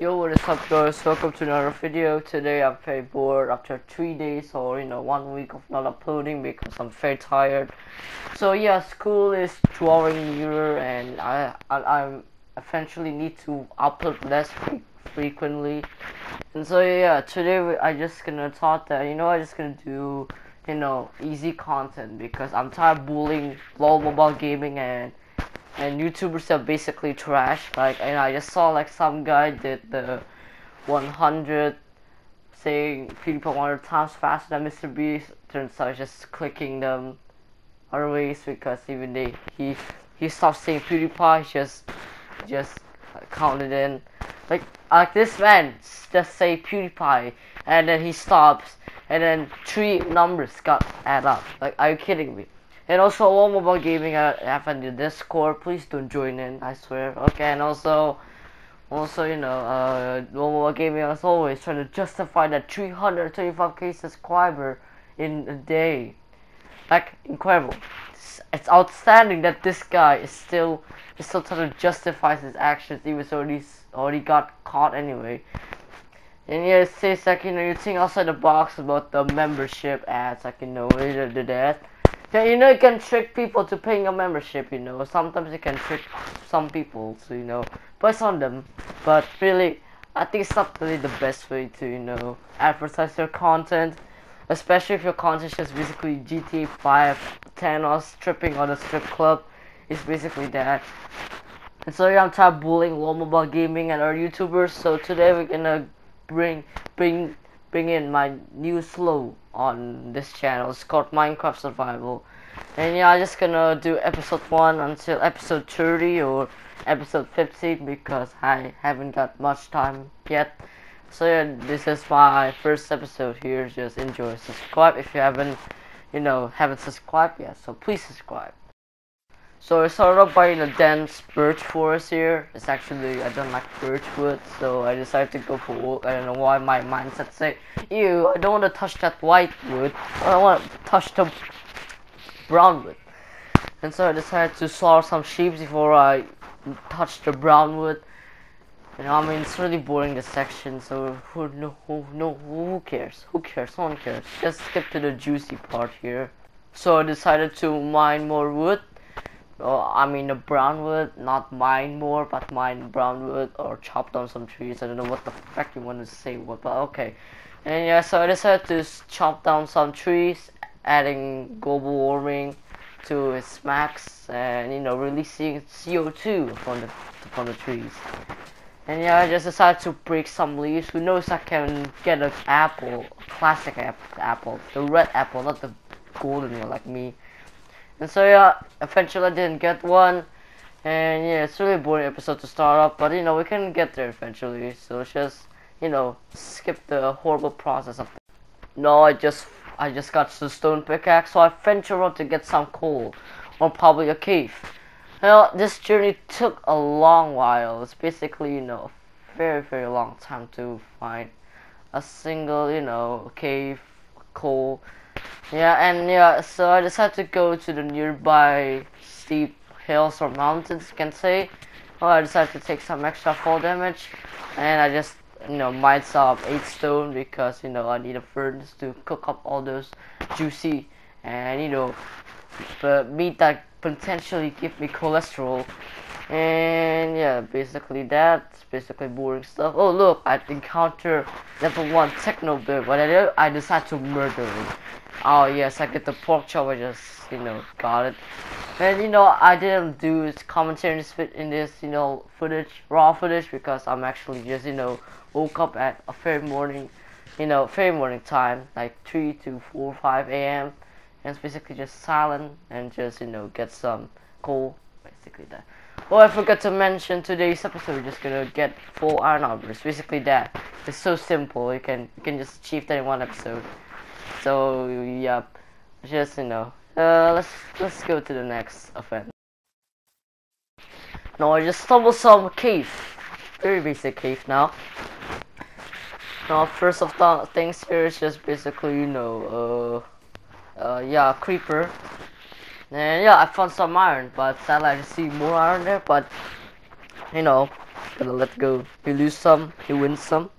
Yo, what is up guys? Welcome to another video. Today I'm very bored after 3 days or you know 1 week of not uploading because I'm very tired. So yeah, school is drawing nearer and I, I, I eventually need to upload less fre frequently. And so yeah, today I just gonna thought that you know I just gonna do you know easy content because I'm tired of bullying low mobile gaming and and YouTubers are basically trash. Like, and I just saw like some guy did the 100 saying PewDiePie 100 times faster than Mr. Beast. Turns out just clicking them other ways because even they he he stopped saying PewDiePie, just just counted in. Like like this man just say PewDiePie and then he stops and then three numbers got add up. Like, are you kidding me? And also, all mobile gaming, I have in the Discord. Please don't join in. I swear. Okay, and also, also you know, uh, mobile gaming as always trying to justify that 325k subscriber in a day. Like incredible. It's, it's outstanding that this guy is still is still trying to justify his actions, even though he's already got caught anyway. And yeah, it says like you know you think outside the box about the membership ads, like you know, either do that. Yeah, you know, you can trick people to paying a membership, you know. Sometimes you can trick some people to, you know, it's on them. But really, I think it's not really the best way to, you know, advertise your content. Especially if your content is just basically GTA 5, Thanos stripping on a strip club. It's basically that. And so yeah, I'm tired of bullying low mobile gaming and our YouTubers. So today we're gonna bring bring bring in my new slow on this channel. It's called Minecraft Survival. And yeah, I'm just gonna do episode 1 until episode 30 or episode 50 because I haven't got much time yet. So yeah, this is my first episode here. Just enjoy. Subscribe if you haven't, you know, haven't subscribed yet. So please subscribe. So I started off by in a dense birch forest here. It's actually, I don't like birch wood, so I decided to go for wood. I don't know why my mindset say, ew, I don't want to touch that white wood. I don't want to touch the brown wood. And so I decided to slaughter some sheep before I touch the brown wood. You know, I mean, it's really boring this section, so who, no, who, no, who cares? Who cares? No one cares. Just skip to the juicy part here. So I decided to mine more wood oh, I mean the brown wood, not mine more, but mine brown wood or chop down some trees. I don't know what the fuck you want to say, what, but okay. And yeah, so I decided to chop down some trees, adding global warming to its max, and you know releasing CO2 from the from the trees. And yeah, I just decided to break some leaves. Who knows I can get an apple, classic apple, the red apple, not the golden one like me. And so yeah, eventually I didn't get one. And yeah, it's really boring episode to start off, but you know, we can get there eventually. So let's just, you know, skip the horrible process of No, I just I just got the stone pickaxe, so I venture out to get some coal. Or probably a cave. Well, this journey took a long while. It's basically, you know, a very, very long time to find a single, you know, cave, coal, yeah, and yeah, so I decided to go to the nearby steep hills or mountains, you can say. Well, I decided to take some extra fall damage, and I just, you know, mined some 8 stone because, you know, I need a furnace to cook up all those juicy and, you know, but meat that potentially give me cholesterol. And yeah, basically that's basically boring stuff. Oh look, I encounter level 1 Technoblade. What I I decide to murder it. Oh yes, I get the pork chop. I just you know got it. And you know I didn't do commentary in this in this you know footage, raw footage, because I'm actually just you know woke up at a fair morning, you know fair morning time, like 3 to 4 5 a.m. And it's basically just silent and just you know get some coal, basically that. Oh, I forgot to mention today's episode. We're just gonna get full iron armor. It's basically that. It's so simple. You can you can just achieve that in one episode. So yeah, just you know, uh, let's let's go to the next event. No, I just stumbled some cave, very basic cave now. Now, first of the things here is just basically you know, uh, uh, yeah, creeper. And yeah, I found some iron, but sadly I just see more iron there. But you know, gonna let go. You lose some, you win some.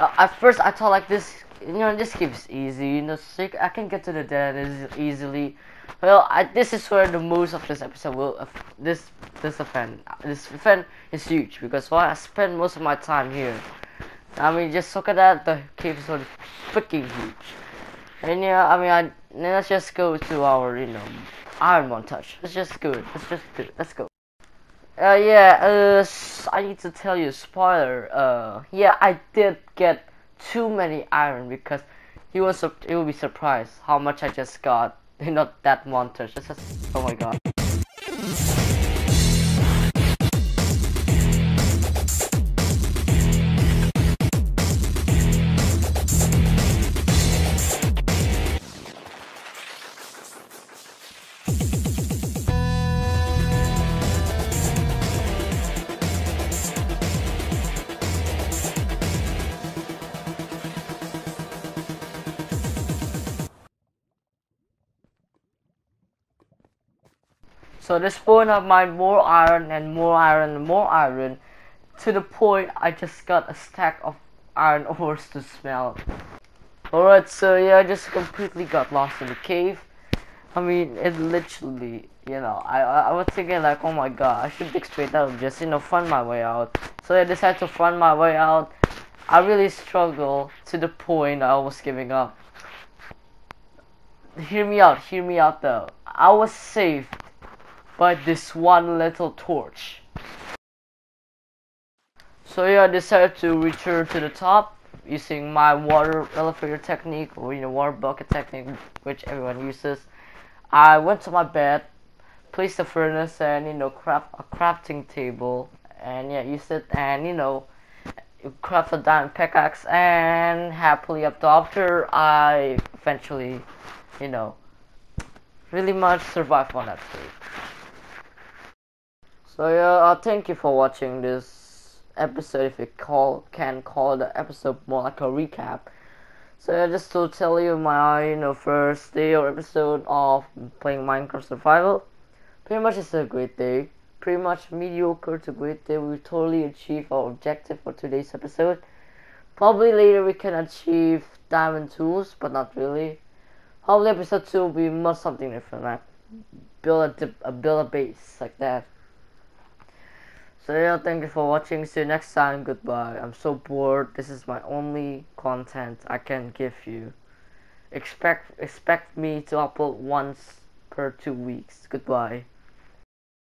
Uh, at first, I thought like this, you know, this is easy. You know, so I can get to the dead easily. Well, I, this is where the most of this episode will. Uh, this this event, this event is huge because why I spend most of my time here. I mean, just look at that. The cave is so freaking huge. And yeah, I mean, I let's just go to our, you know, Iron montage. Let's just go. Let's just do it. Let's go. Uh, yeah, uh, I need to tell you, spoiler, uh, yeah, I did get too many iron because he was, he will be surprised how much I just got, not that montage, just, oh my god. So this point of mine more iron and more iron and more iron to the point I just got a stack of iron ores to smelt. Alright, so yeah, I just completely got lost in the cave. I mean, it literally, you know, I, I, I was thinking like, oh my god, I should dig straight out, just, you know, find my way out. So I decided to find my way out. I really struggled to the point I was giving up. Hear me out, hear me out though. I was safe by this one little torch. So yeah, I decided to return to the top using my water elevator technique or you know water bucket technique which everyone uses. I went to my bed, placed a furnace and you know craft a crafting table and yeah use it and you know craft a diamond pickaxe and happily after I eventually you know really much survived on that trip. So yeah, uh, thank you for watching this episode. If you call can call the episode more like a recap. So yeah, just to tell you my you know first day or episode of playing Minecraft Survival. Pretty much it's a great day. Pretty much mediocre to great day. We totally achieve our objective for today's episode. Probably later we can achieve diamond tools, but not really. Probably episode two will be much something different, like build a, a build a base like that. So yeah, thank you for watching. See you next time. Goodbye. I'm so bored. This is my only content I can give you. Expect expect me to upload once per two weeks. Goodbye.